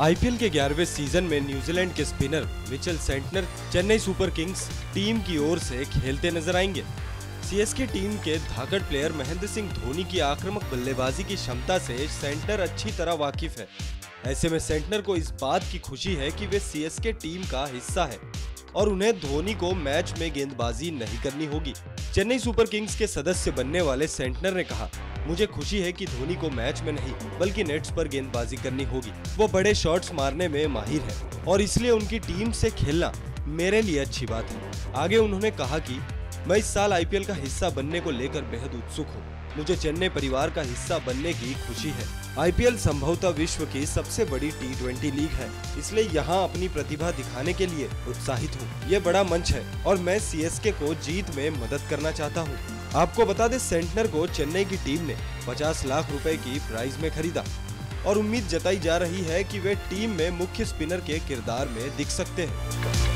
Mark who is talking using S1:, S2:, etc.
S1: IPL के ग्यारहवें season में न्यूजीलैंड के spinner Mitchell Santner Chennai Super Kings team की ओर से खेलते नज़र आएँगे। सीएसके टीम के धाकड़ प्लेयर महेंद्र सिंह धोनी की आक्रामक बल्लेबाजी की क्षमता से सेंटर अच्छी तरह वाकिफ है। ऐसे में सेंटनर को इस बात की खुशी है कि वे सीएसके टीम का हिस्सा है और उन्हें धोनी को मैच में गेंदबाजी नहीं करनी होगी। चेन्नई सुपर किंग्स के सदस्य बनने वाले सेंटनर ने कहा मुझे खुशी है कि धोनी को मैच में नहीं, बल्कि नेट्स पर गेंदबाजी करनी होगी। वो बड़े शॉट्स मारने में माहिर है, और इसलिए उनकी टीम से खेलना मेरे लिए अच्छी बात है। आगे उन्होंने कहा कि, मैं इस साल आईपीएल का हिस्सा बनने को लेकर बेहद उत्सुक हूँ। मुझे चेन्नई परिवार का हिस्सा बनने की खुशी है। आईपीएल संभवतः विश्व की सबसे बड़ी टी ट्वेंटी लीग है, इसलिए यहाँ अपनी प्रतिभा दिखाने के लिए उत्साहित हूँ। ये बड़ा मंच है, और मैं सीएसके को जीत में मदद करना चाहता हूँ। आपको बता दें सेंटनर को चेन्नई की टीम ने 50 लाख रुपए की प्राइज में खरीदा। और उम्मीद जताई जा रही है कि वे टीम में मुख्य स्पिनर के किरदार में दिख सकते हैं।